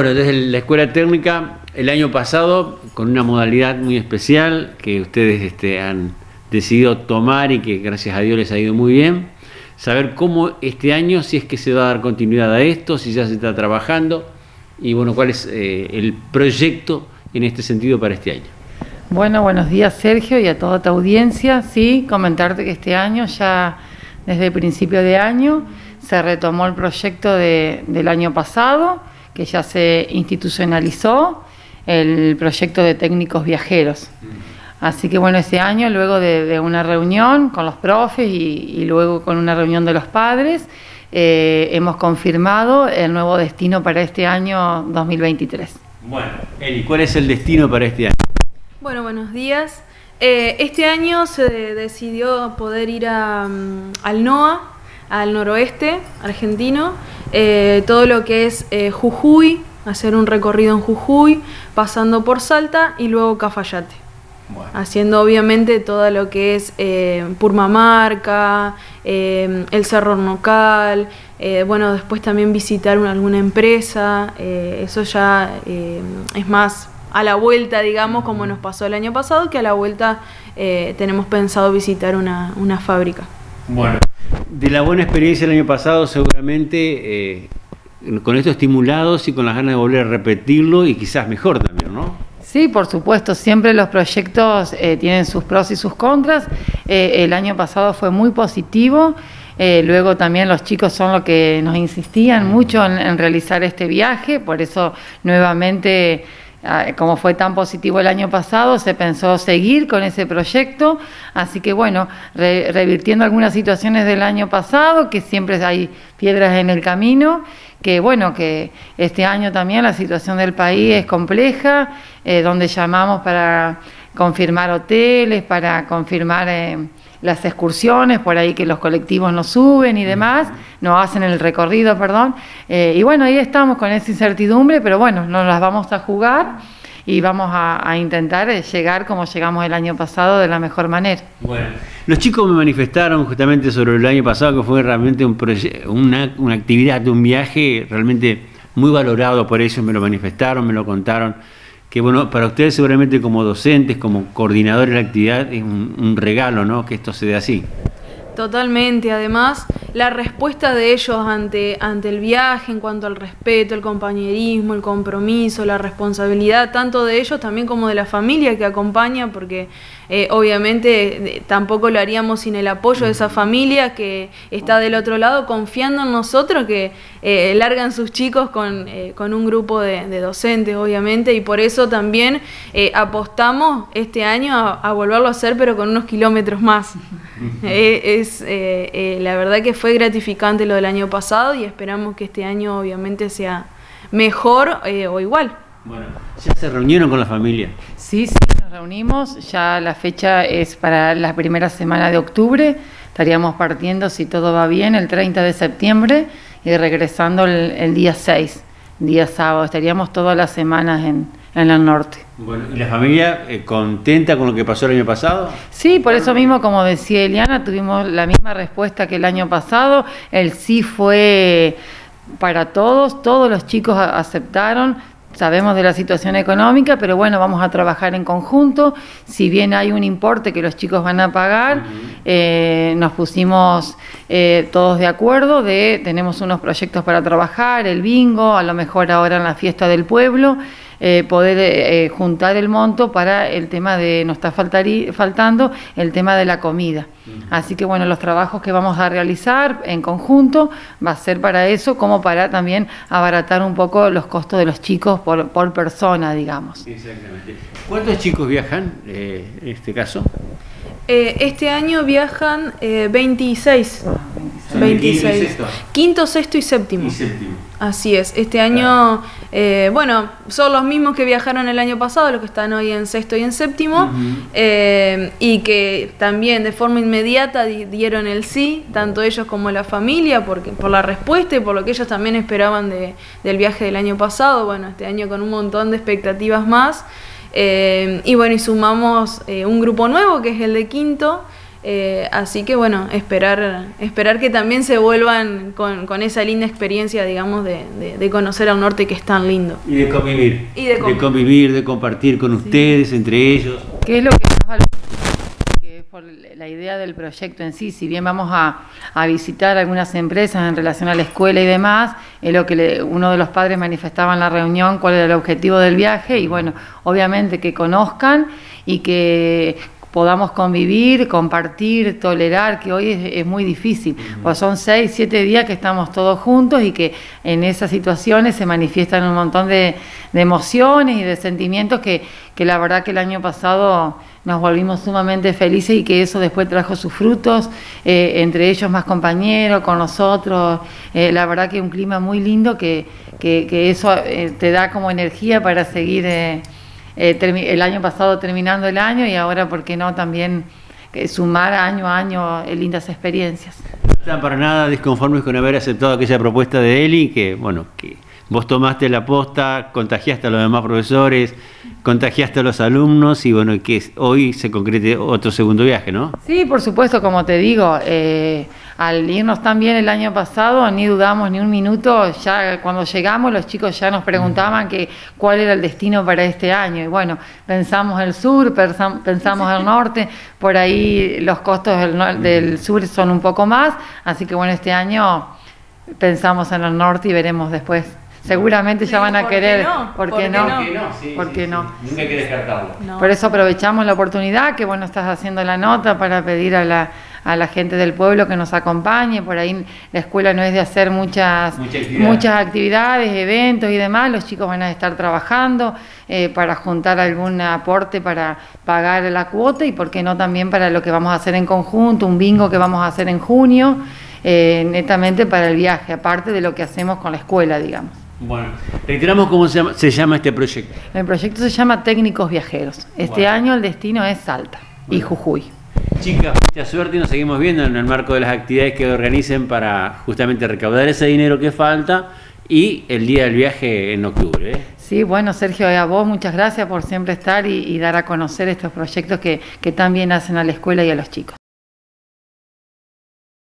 Bueno, desde la escuela técnica, el año pasado, con una modalidad muy especial que ustedes este, han decidido tomar y que gracias a Dios les ha ido muy bien, saber cómo este año, si es que se va a dar continuidad a esto, si ya se está trabajando y bueno, cuál es eh, el proyecto en este sentido para este año. Bueno, buenos días Sergio y a toda tu audiencia. Sí, comentarte que este año ya desde el principio de año se retomó el proyecto del año pasado que ya se institucionalizó el proyecto de técnicos viajeros. Así que bueno, este año, luego de, una reunión con los profes y, luego con una reunión de los padres, eh, hemos confirmado el nuevo destino para este año 2023. Bueno, Eli, ¿cuál es el destino para este año? Bueno, buenos días. Eh, este año se decidió poder ir mm, al NOA, al noroeste argentino, eh, todo lo que es eh, Jujuy, hacer un recorrido en Jujuy, pasando por Salta y luego Cafayate. Haciendo obviamente todo lo que es eh, Purmamarca, el Cerro Nocal, bueno, después también visitar alguna empresa, eso ya es más a la vuelta, digamos, como nos pasó el año pasado, que a la vuelta tenemos pensado visitar una, una fábrica. Bueno, de la buena experiencia el año pasado, seguramente eh, con esto estimulados y con las ganas de volver a repetirlo y quizás mejor también, ¿no? Sí, por supuesto, siempre los proyectos eh, tienen sus pros y sus contras. Eh, el año pasado fue muy positivo. luego también los chicos son los que nos insistían mucho en realizar este viaje, por eso nuevamente como fue tan positivo el año pasado, se pensó seguir con ese proyecto, así que bueno, revirtiendo algunas situaciones del año pasado, que siempre hay piedras en el camino, que bueno, que este año también la situación del país es compleja, eh, donde llamamos para confirmar hoteles, para confirmar... Eh, las excursiones, por ahí que los colectivos nos suben y demás, nos hacen el recorrido, perdón. Eh, y bueno, ahí estamos con esa incertidumbre, pero bueno, nos las vamos a jugar y vamos a, intentar eh, llegar como llegamos el año pasado de la mejor manera. Bueno, los chicos me manifestaron justamente sobre el año pasado que fue realmente un una, una actividad, un viaje realmente muy valorado por ellos, me lo manifestaron, me lo contaron que bueno, para ustedes seguramente como docentes, como coordinadores de la actividad, es un, regalo, ¿no? Que esto se dé así. Totalmente, además la respuesta de ellos ante, ante el viaje en cuanto al respeto, el compañerismo, el compromiso, la responsabilidad, tanto de ellos también como de la familia que acompaña, porque eh, obviamente eh, tampoco lo haríamos sin el apoyo de esa familia que está del otro lado confiando en nosotros, que eh, largan sus chicos con, un grupo de, docentes, obviamente, y por eso también apostamos este año a, volverlo a hacer, pero con unos kilómetros más. es la verdad que fue gratificante lo del año pasado y esperamos que este año obviamente sea mejor o igual. Bueno, ¿ya se reunieron con la familia? Sí, sí, nos reunimos. Ya la fecha es para la primera semana de octubre. Estaríamos partiendo, si todo va bien, el 30 de septiembre y regresando el, día 6, día sábado. Estaríamos todas las semanas en, en el norte. Bueno, ¿y la familia eh, contenta con lo que pasó el año pasado? Sí, por eso mismo, como decía Eliana, tuvimos la misma respuesta que el año pasado. El sí fue para todos, todos los chicos aceptaron Sabemos de la situación económica, pero bueno, vamos a trabajar en conjunto. Si bien hay un importe que los chicos van a pagar, eh, nos pusimos eh, todos de acuerdo de tenemos unos proyectos para trabajar, el bingo, a lo mejor ahora en la fiesta del pueblo. Eh, poder eh, juntar el monto para el tema de, nos está faltando el tema de la comida. Así que bueno, los trabajos que vamos a realizar en conjunto va a ser para eso, como para también abaratar un poco los costos de los chicos por, por persona, digamos. Exactamente. ¿Cuántos chicos viajan eh, en este caso? este año viajan 26. 26. Quinto, sexto y séptimo. Y séptimo. Así es. Este año, eh, bueno, son los mismos que viajaron el año pasado, los que están hoy en sexto y en séptimo, eh, y que también de forma inmediata dieron el sí, tanto ellos como la familia, porque, por la respuesta y por lo que ellos también esperaban de, del viaje del año pasado. Bueno, este año con un montón de expectativas más. Eh, y bueno, y sumamos un grupo nuevo, que es el de quinto Eh, así que bueno, esperar, esperar que también se vuelvan con, con esa linda experiencia, digamos, de, de, conocer al norte que es tan lindo. Y de convivir. Y de, convivir, de compartir con ustedes, entre ellos. ¿Qué es lo que más que es por la idea del proyecto en sí, si bien vamos a, a, visitar algunas empresas en relación a la escuela y demás, es lo que uno de los padres manifestaba en la reunión, cuál era el objetivo del viaje, y bueno, obviamente que conozcan y que podamos convivir, compartir, tolerar, que hoy es, muy difícil. Pues son seis, siete días que estamos todos juntos y que en esas situaciones se manifiestan un montón de, emociones y de sentimientos que, que, la verdad que el año pasado nos volvimos sumamente felices y que eso después trajo sus frutos, eh, entre ellos más compañeros, con nosotros. Eh, la verdad que un clima muy lindo que, que, eso eh, te da como energía para seguir eh, el año pasado terminando el año y ahora, ¿por qué no también eh, sumar año a año eh, lindas experiencias? No están para nada disconformes con haber aceptado aquella propuesta de Eli, que bueno, que vos tomaste la posta, contagiaste a los demás profesores, contagiaste a los alumnos y bueno, que hoy se concrete otro segundo viaje, ¿no? Sí, por supuesto, como te digo, eh, al irnos tan bien el año pasado, ni dudamos ni un minuto, ya cuando llegamos los chicos ya nos preguntaban que cuál era el destino para este año y bueno, pensamos el sur, pensamos el norte, por ahí los costos del, del sur son un poco más, así que bueno, este año pensamos en el norte y veremos después. Seguramente ya van a querer. ¿Por qué no? ¿Por qué no? Nunca hay que descartarlo. Por eso aprovechamos la oportunidad, que bueno, estás haciendo la nota para pedir a la, a la gente del pueblo que nos acompañe. Por ahí la escuela no es de hacer muchas, muchas actividades, eventos y demás. Los chicos van a estar trabajando eh, para juntar algún aporte para pagar la cuota y, ¿por qué no también para lo que vamos a hacer en conjunto, un bingo que vamos a hacer en junio, eh, netamente para el viaje, aparte de lo que hacemos con la escuela, digamos. Bueno, reiteramos cómo se llama, este proyecto. El proyecto se llama Técnicos Viajeros. Este año el destino es Salta y Jujuy. Chicas, mucha suerte y nos seguimos viendo en el marco de las actividades que organicen para justamente recaudar ese dinero que falta y el día del viaje en octubre. ¿eh? Sí, bueno, Sergio, a vos muchas gracias por siempre estar y, dar a conocer estos proyectos que, que tan bien hacen a la escuela y a los chicos.